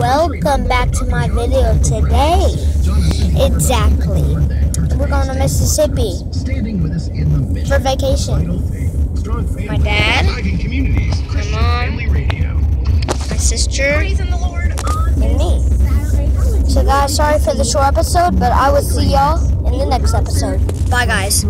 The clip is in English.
Welcome back to my video today. Exactly. We're going to Mississippi for vacation. My dad, my mom, my sister, and me. So guys, sorry for the short episode, but I will see y'all in the next episode. Bye guys.